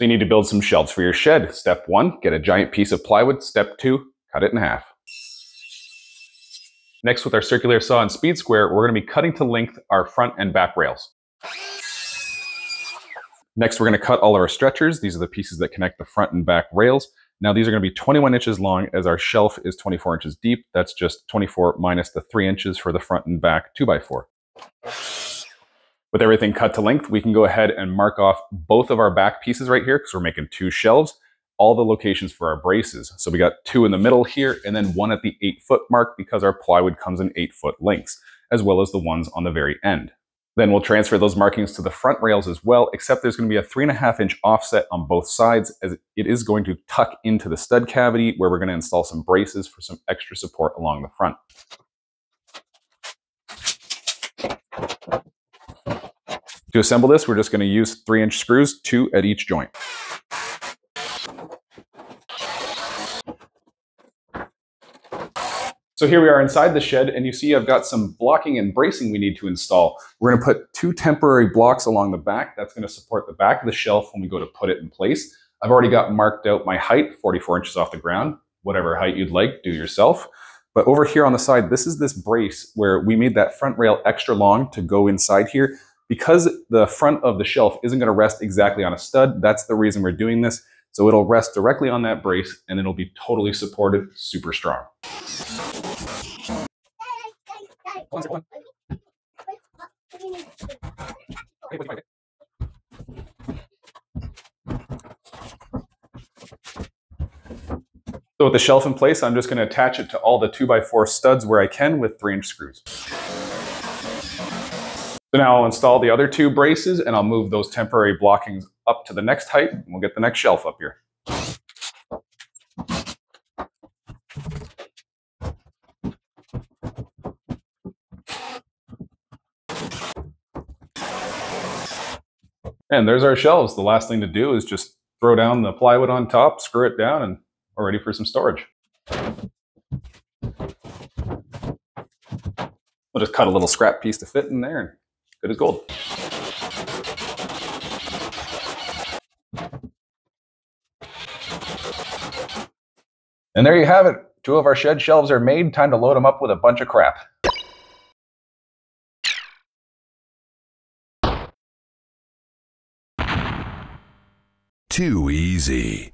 So you need to build some shelves for your shed. Step one, get a giant piece of plywood. Step two, cut it in half. Next, with our circular saw and speed square, we're going to be cutting to length our front and back rails. Next, we're going to cut all of our stretchers. These are the pieces that connect the front and back rails. Now, these are going to be 21 inches long as our shelf is 24 inches deep. That's just 24 minus the 3 inches for the front and back 2x4. With everything cut to length, we can go ahead and mark off both of our back pieces right here because we're making two shelves, all the locations for our braces. So we got two in the middle here and then one at the eight foot mark because our plywood comes in eight foot lengths, as well as the ones on the very end. Then we'll transfer those markings to the front rails as well, except there's going to be a three and a half inch offset on both sides as it is going to tuck into the stud cavity where we're going to install some braces for some extra support along the front. To assemble this, we're just going to use three inch screws, two at each joint. So here we are inside the shed and you see I've got some blocking and bracing we need to install. We're gonna put two temporary blocks along the back. That's gonna support the back of the shelf when we go to put it in place. I've already got marked out my height, 44 inches off the ground. Whatever height you'd like, do yourself. But over here on the side, this is this brace where we made that front rail extra long to go inside here. Because the front of the shelf isn't gonna rest exactly on a stud, that's the reason we're doing this. So it'll rest directly on that brace and it'll be totally supported, super strong. So with the shelf in place, I'm just going to attach it to all the 2x4 studs where I can with 3-inch screws. So now I'll install the other two braces and I'll move those temporary blockings up to the next height and we'll get the next shelf up here. And there's our shelves. The last thing to do is just throw down the plywood on top, screw it down, and we're ready for some storage. We'll just cut a little scrap piece to fit in there good as gold. And there you have it. Two of our shed shelves are made. Time to load them up with a bunch of crap. too easy.